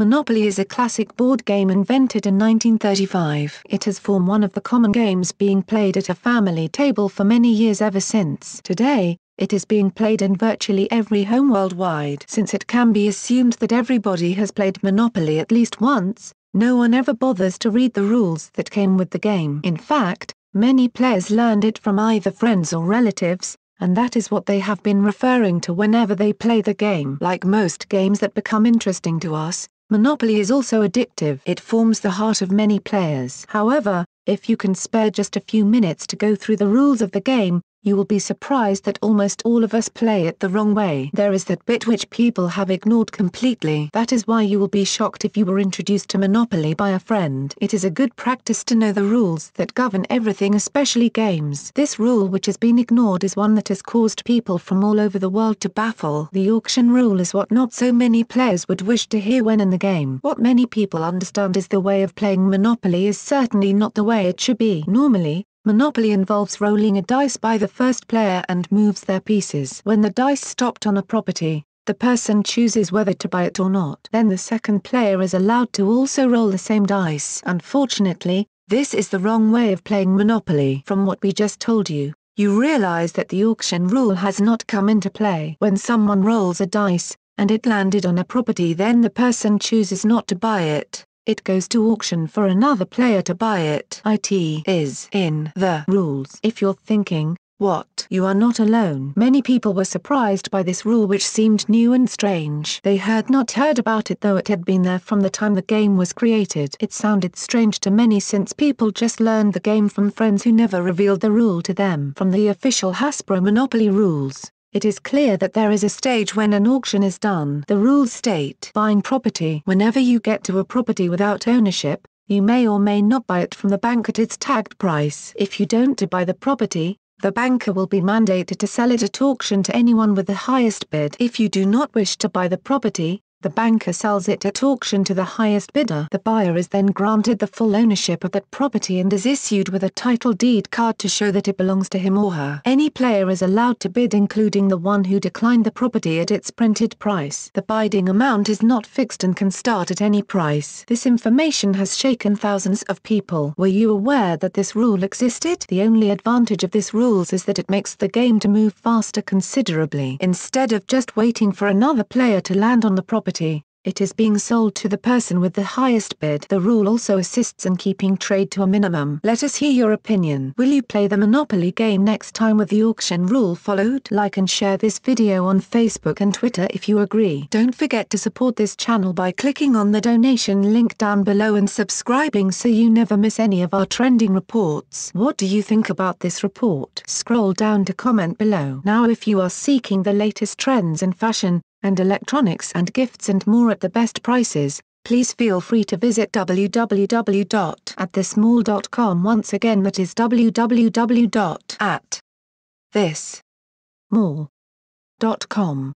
Monopoly is a classic board game invented in 1935. It has formed one of the common games being played at a family table for many years ever since. Today, it is being played in virtually every home worldwide. Since it can be assumed that everybody has played Monopoly at least once, no one ever bothers to read the rules that came with the game. In fact, many players learned it from either friends or relatives, and that is what they have been referring to whenever they play the game. Like most games that become interesting to us, Monopoly is also addictive. It forms the heart of many players. However, if you can spare just a few minutes to go through the rules of the game, you will be surprised that almost all of us play it the wrong way. There is that bit which people have ignored completely. That is why you will be shocked if you were introduced to Monopoly by a friend. It is a good practice to know the rules that govern everything especially games. This rule which has been ignored is one that has caused people from all over the world to baffle. The auction rule is what not so many players would wish to hear when in the game. What many people understand is the way of playing Monopoly is certainly not the way it should be. Normally, Monopoly involves rolling a dice by the first player and moves their pieces. When the dice stopped on a property, the person chooses whether to buy it or not. Then the second player is allowed to also roll the same dice. Unfortunately, this is the wrong way of playing Monopoly. From what we just told you, you realize that the auction rule has not come into play. When someone rolls a dice, and it landed on a property then the person chooses not to buy it it goes to auction for another player to buy it. It is in the rules. If you're thinking, what? You are not alone. Many people were surprised by this rule which seemed new and strange. They had not heard about it though it had been there from the time the game was created. It sounded strange to many since people just learned the game from friends who never revealed the rule to them. From the official Hasbro Monopoly rules, it is clear that there is a stage when an auction is done. The rules state buying property. Whenever you get to a property without ownership, you may or may not buy it from the bank at its tagged price. If you don't to buy the property, the banker will be mandated to sell it at auction to anyone with the highest bid. If you do not wish to buy the property, the banker sells it at auction to the highest bidder. The buyer is then granted the full ownership of that property and is issued with a title deed card to show that it belongs to him or her. Any player is allowed to bid including the one who declined the property at its printed price. The bidding amount is not fixed and can start at any price. This information has shaken thousands of people. Were you aware that this rule existed? The only advantage of this rules is that it makes the game to move faster considerably. Instead of just waiting for another player to land on the property property, it is being sold to the person with the highest bid. The rule also assists in keeping trade to a minimum. Let us hear your opinion. Will you play the Monopoly game next time with the auction rule followed? Like and share this video on Facebook and Twitter if you agree. Don't forget to support this channel by clicking on the donation link down below and subscribing so you never miss any of our trending reports. What do you think about this report? Scroll down to comment below. Now if you are seeking the latest trends in fashion, and electronics and gifts and more at the best prices, please feel free to visit www.atthismall.com once again that is www.atthismall.com.